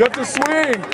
You have to swing.